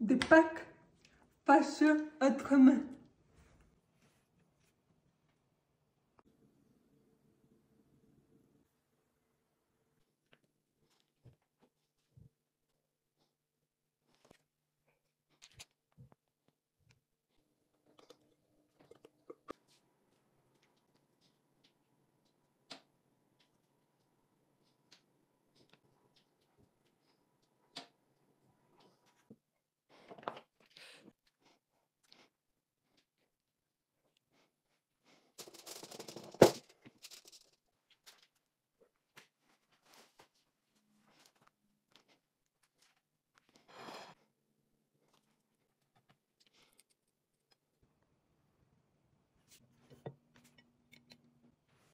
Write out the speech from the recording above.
de Pâques pas sur autrement.